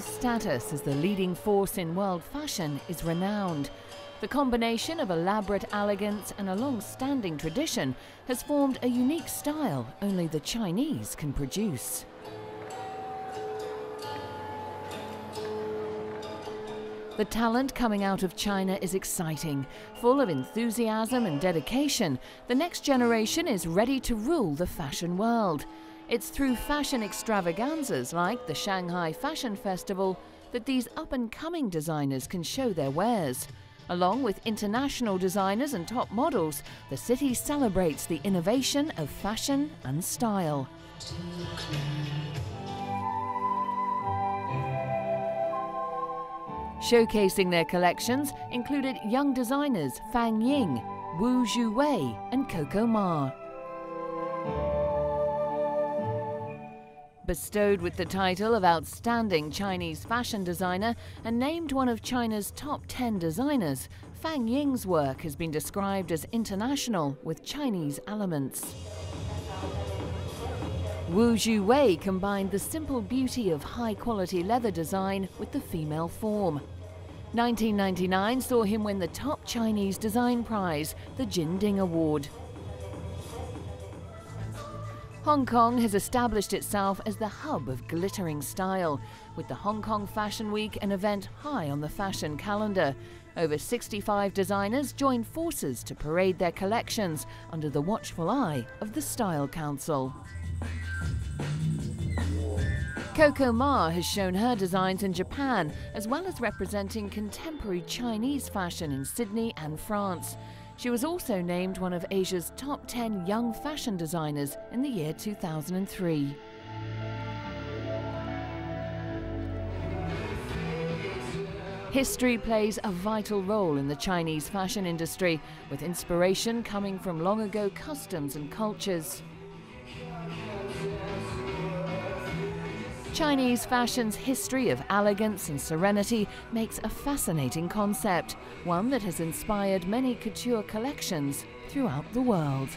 status as the leading force in world fashion is renowned. The combination of elaborate elegance and a long-standing tradition has formed a unique style only the Chinese can produce. The talent coming out of China is exciting. Full of enthusiasm and dedication, the next generation is ready to rule the fashion world. It's through fashion extravaganzas like the Shanghai Fashion Festival that these up and coming designers can show their wares. Along with international designers and top models, the city celebrates the innovation of fashion and style. Showcasing their collections included young designers Fang Ying, Wu Zhuwei, and Coco Ma. Bestowed with the title of Outstanding Chinese Fashion Designer and named one of China's top 10 designers, Fang Ying's work has been described as international with Chinese elements. Wu Zhuwei combined the simple beauty of high-quality leather design with the female form. 1999 saw him win the top Chinese design prize, the Jinding Award. Hong Kong has established itself as the hub of glittering style, with the Hong Kong Fashion Week an event high on the fashion calendar. Over 65 designers join forces to parade their collections under the watchful eye of the Style Council. Coco Ma has shown her designs in Japan, as well as representing contemporary Chinese fashion in Sydney and France. She was also named one of Asia's top 10 young fashion designers in the year 2003. History plays a vital role in the Chinese fashion industry, with inspiration coming from long ago customs and cultures. Chinese fashion's history of elegance and serenity makes a fascinating concept, one that has inspired many couture collections throughout the world.